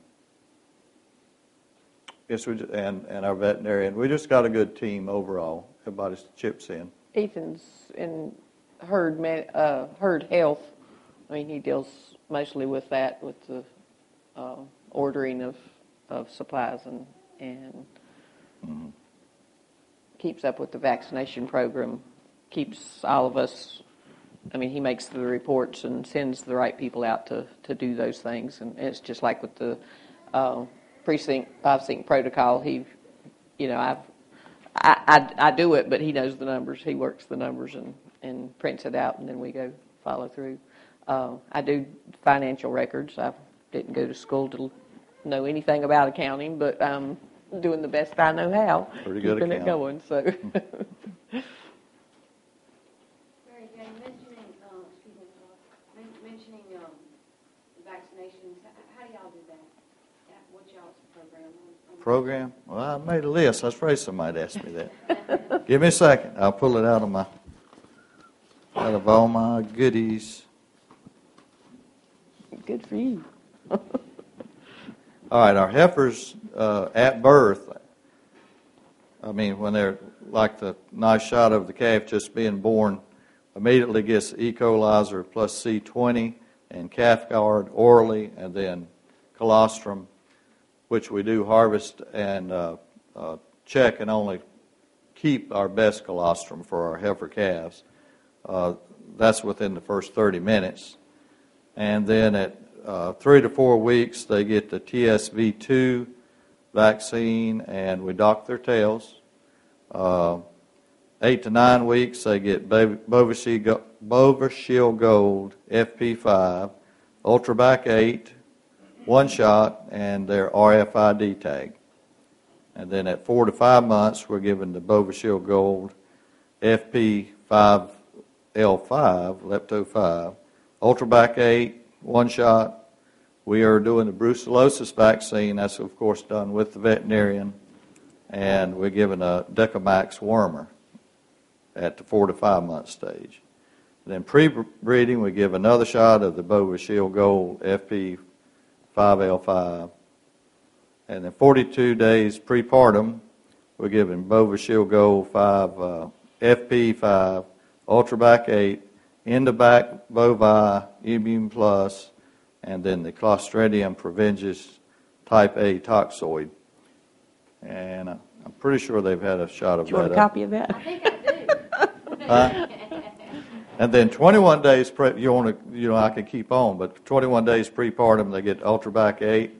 yes, we, and and our veterinarian. We just got a good team overall. Everybody chips in. Ethan's in herd, ma- uh, herd health. I mean, he deals mostly with that, with the uh, ordering of, of supplies and, and keeps up with the vaccination program, keeps all of us, I mean, he makes the reports and sends the right people out to, to do those things. And it's just like with the uh, Presynch, five sync protocol, he, you know, I've, I, I, I do it, but he knows the numbers. He works the numbers and, and prints it out, and then we go follow through. Uh, I do financial records. I didn't go to school to know anything about accounting, but I'm doing the best I know how. Pretty good keeping it going. So, Very good. Mentioning, uh, excuse me, uh, men- mentioning, um, vaccinations, h- how do y'all do that? Yeah, What's y'all's program on? on- Program? Well, I made a list. I was afraid somebody'd ask me that. Give me a second. I'll pull it out of my out of all my goodies. good for you. All right, our heifers uh, at birth. I mean, when they're like the nice shot of the calf just being born, immediately gets E. coli plus C20 and calf guard orally, and then colostrum, which we do harvest and uh, uh, check and only keep our best colostrum for our heifer calves. Uh, that's within the first 30 minutes. And then at uh, three to four weeks, they get the TSV2 vaccine, and we dock their tails. Uh, eight to nine weeks, they get Bov- Bovishield Bovishield Gold FP5, Ultrabac 8, one shot, and their RFID tag. And then at four to five months, we're given the Bovishield Gold FP5L5, Lepto 5, Ultrabac 8, one shot. We are doing the brucellosis vaccine. That's, of course, done with the veterinarian. And we're giving a Dectomax wormer at the four to five month stage. Then pre-breeding, we give another shot of the Bova Shield Gold FP5L5. And then 42 days prepartum, we're giving Bova Shield Gold 5 uh, FP5, Ultrabac 8, Endovac bovi, Immune Plus, and then the Clostridium perfringens type A toxoid. And uh, I'm pretty sure they've had a shot of Do you want that. a up. copy of that? I think I do. Huh? And then 21 days, pre, you want to, you know, I could keep on, but 21 days prepartum, they get Ultrabac 8,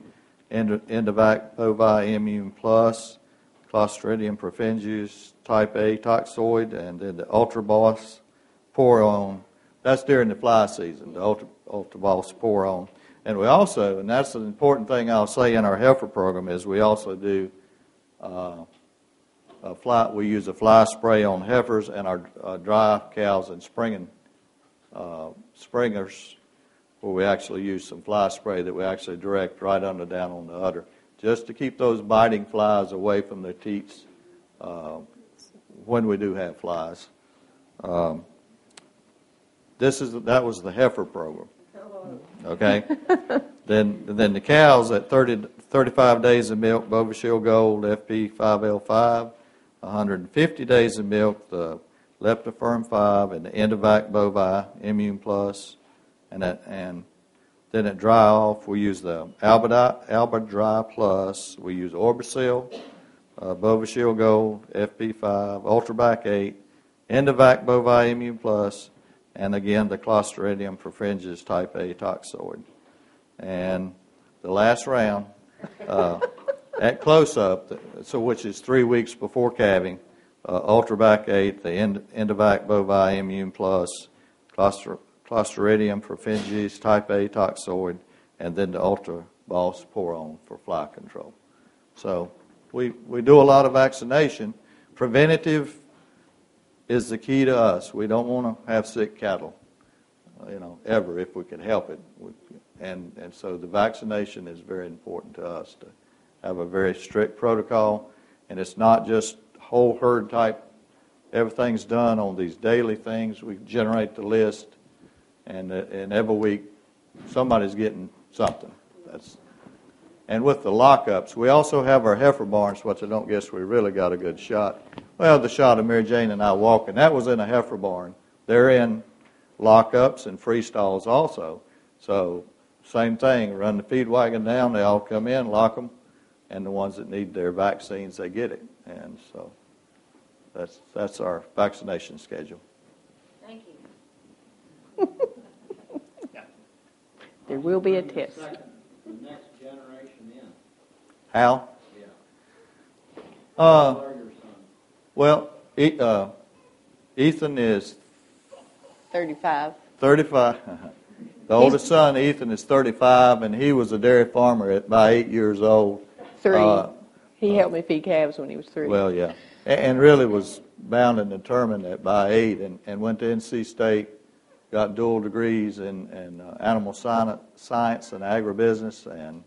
Endo- Endovac Bovi Immune Plus, Clostridium perfringens type A toxoid, and then the Ultraboss Pour-On. That's during the fly season, the Ultra, Ultraboss Pour-On. And we also, and that's an important thing I'll say in our heifer program, is we also do uh, a fly, we use a fly spray on heifers and our uh, dry cows and springing uh, springers, where we actually use some fly spray that we actually direct right under down on the udder, just to keep those biting flies away from their teats uh, when we do have flies. Um, this is that was the heifer program. Okay. then then the cows at 30, 35 days of milk, Bovashield Gold, FP 5L5, 150 days of milk, the Leptoferm 5, and the Endovac Bovi Immune Plus, and that, and then at dry off we use the Albadry Plus, we use Orbeseal, uh, Gold, FP5, Ultrabac 8, Endovac Bovi Immune Plus, and again the Clostridium perfringens type A toxoid. And the last round, uh, at close up, so which is three weeks before calving, uh, Ultrabac 8, the End- Endovac Bovi Immune Plus, Clostr- Clostridium perfringens type A toxoid, and then the Ultra Boss Pour-On for fly control. So we, we do a lot of vaccination. Preventative is the key to us. We don't want to have sick cattle, uh, you know, ever if we can help it. We- And, and so the vaccination is very important to us to have a very strict protocol. And it's not just whole herd type, everything's done on these daily things. We generate the list, and, uh, and every week somebody's getting something. That's, and with the lockups, we also have our heifer barns, which I don't guess we really got a good shot. Well, the shot of Mary Jane and I walking, that was in a heifer barn. They're in lockups and freestalls also. So, same thing, run the feed wagon down, they all come in, lock them, and the ones that need their vaccines, they get it. And so, that's, that's our vaccination schedule. Thank you. There will be a test. second- The next generation in, How? yeah. Uh, How are well, E- uh, Ethan is 35. 35. The oldest son, Ethan, is 35, and he was a dairy farmer at by eight years old. Three. Uh, he helped me feed calves when he was three. Well, yeah, and really was bound and determined that by eight, and, and went to NC State, got dual degrees in, in uh, animal science, science and agribusiness, and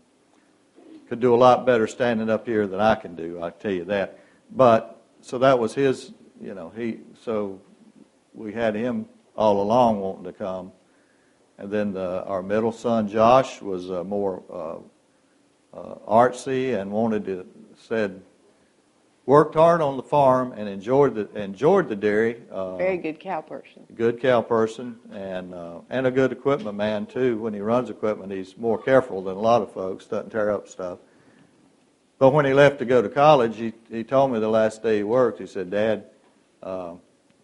could do a lot better standing up here than I can do. I tell you that. But so that was his, you know, he. So we had him all along wanting to come, and then the, our middle son Josh was uh, more uh, artsy and wanted to said worked hard on the farm and enjoyed the enjoyed the dairy. Uh, Very good cow person. good cow person and uh, and a good equipment man too. When he runs equipment, he's more careful than a lot of folks. Doesn't tear up stuff. But when he left to go to college, he he told me the last day he worked. He said, "Dad, uh,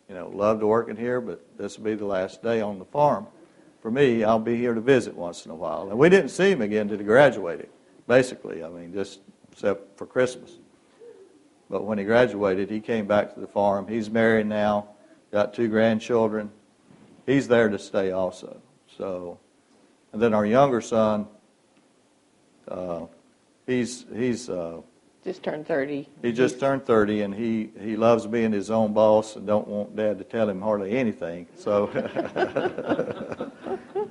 you know, loved working here, but this will be the last day on the farm. For me, I'll be here to visit once in a while." And we didn't see him again until he graduated. Basically, I mean, just except for Christmas. But when he graduated, he came back to the farm. He's married now, got two grandchildren. He's there to stay also. So, and then our younger son, uh, he's he's uh, Just turned 30. he just turned 30, and he he loves being his own boss and don't want dad to tell him hardly anything. So,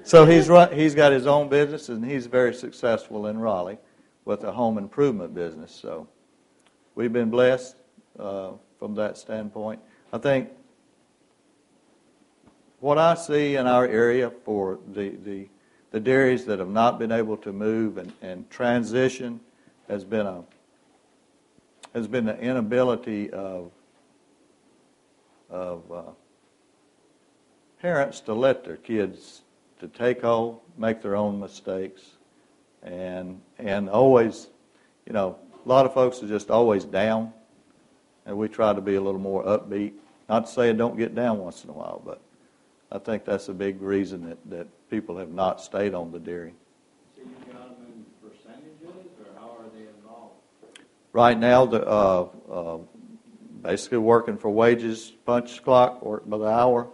so he's run, he's got his own business, and he's very successful in Raleigh with a home improvement business. So we've been blessed uh, from that standpoint. I think what I see in our area for the, the, the dairies that have not been able to move and, and transition has been a has been the inability of of uh, parents to let their kids to take hold, make their own mistakes, and and always, you know, a lot of folks are just always down, and we try to be a little more upbeat. Not to say it don't get down once in a while, but I think that's a big reason that, that people have not stayed on the dairy. So you got them in percentages, or how are they involved? Right now, the uh, uh, basically working for wages, punch clock, work by the hour.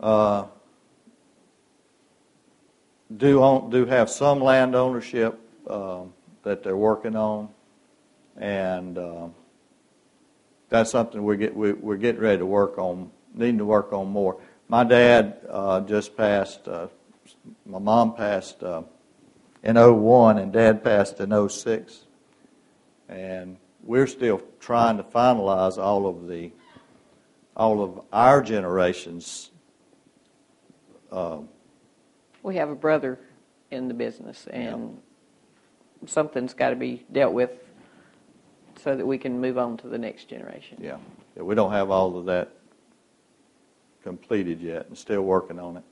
Uh, do own, do have some land ownership um, that they're working on, and um, that's something we get we, we're getting ready to work on, needing to work on more. My dad uh, just passed. Uh, my mom passed uh, in 01, and Dad passed in 06, and we're still trying to finalize all of the all of our generations. We have a brother in the business, and something's got to be dealt with so that we can move on to the next generation. yeah, yeah, we don't have all of that completed yet, and still working on it.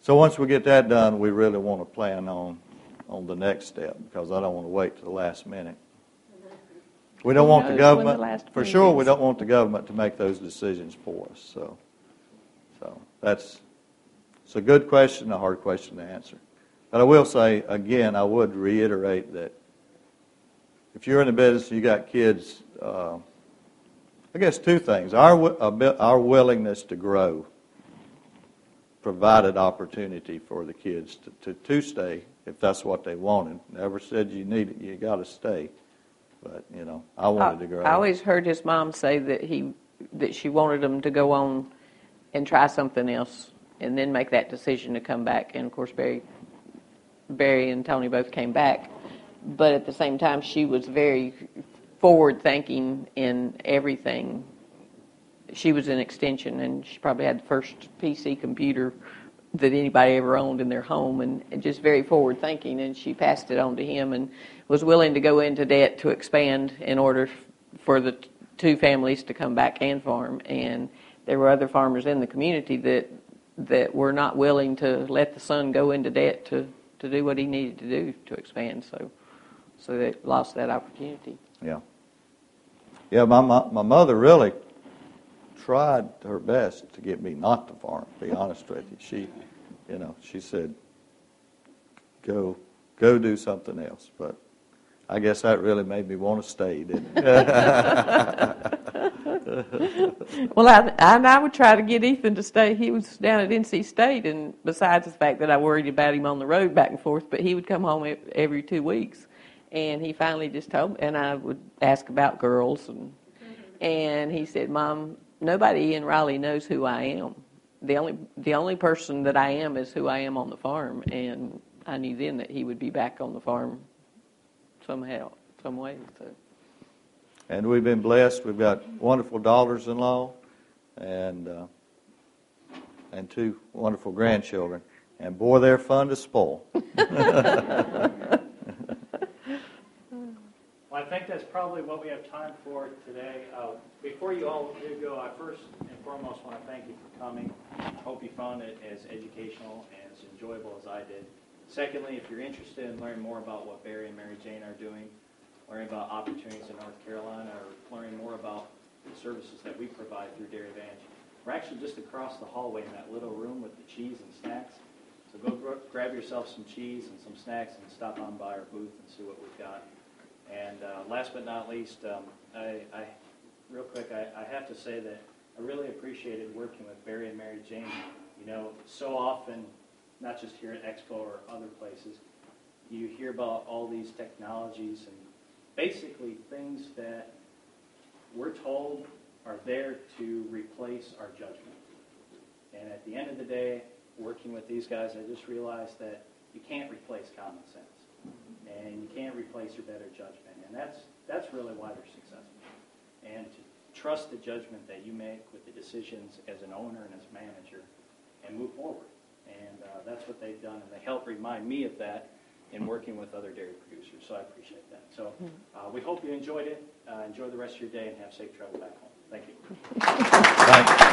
So once we get that done, we really want to plan on on the next step because I don't want to wait to the last minute. We don't Who want the when the government, for sure, we don't want the government to make those decisions for us. So, so that's it's a good question, a hard question to answer. But I will say again, I would reiterate that if you're in the business, and you got kids. Uh, I guess two things: our our willingness to grow provided opportunity for the kids to, to, to stay if that's what they wanted. Never said you need it, you got to stay. But you know, I wanted to grow. I always heard his mom say that he that she wanted him to go on and try something else, and then make that decision to come back. And of course, Barry, Barry and Tony both came back, but at the same time, she was very forward thinking in everything. She was an extension, and she probably had the first PC computer that anybody ever owned in their home, and, and just very forward thinking. And she passed it on to him, and was willing to go into debt to expand in order for the two families to come back and farm. And there were other farmers in the community that that were not willing to let the son go into debt to, to do what he needed to do to expand. So, so they lost that opportunity. Yeah. Yeah, my, my, my mother really tried her best to get me not to farm, to be honest with you. She, you know, she said, go, go do something else. But I guess that really made me want to stay, didn't it? Well, I, and I would try to get Ethan to stay. He was down at NC State, and besides the fact that I worried about him on the road back and forth, but he would come home e- every two weeks, and he finally just told me, and I would ask about girls, and and he said, "Mom, nobody in Raleigh knows who I am. The only the only person that I am is who I am on the farm." And I knew then that he would be back on the farm somehow, some way. So. and we've been blessed. We've got wonderful daughters-in-law, and uh, and two wonderful grandchildren. And boy, they're fun to spoil. Well, I think that's probably what we have time for today. Uh, Before you all do go, I first and foremost want to thank you for coming. Hope you found it as educational and as enjoyable as I did. Secondly, if you're interested in learning more about what Barry and Mary Jane are doing, learning about opportunities in North Carolina, or learning more about the services that we provide through Dairy Advantage, we're actually just across the hallway in that little room with the cheese and snacks. So go gr- grab yourself some cheese and some snacks and stop on by our booth and see what we've got. And uh, last but not least, um, I, I, real quick, I, I have to say that I really appreciated working with Barry and Mary Jane. You know, so often, not just here at Expo or other places, you hear about all these technologies and basically things that we're told are there to replace our judgment. And at the end of the day, working with these guys, I just realized that you can't replace common sense and you can't replace your better judgment. And that's, that's really why they're successful. And to trust the judgment that you make with the decisions as an owner and as manager and move forward. And uh, that's what they've done, and they help remind me of that in working with other dairy producers, so I appreciate that. So uh, we hope you enjoyed it. Uh, Enjoy the rest of your day and have safe travel back home. Thank you. Thank you.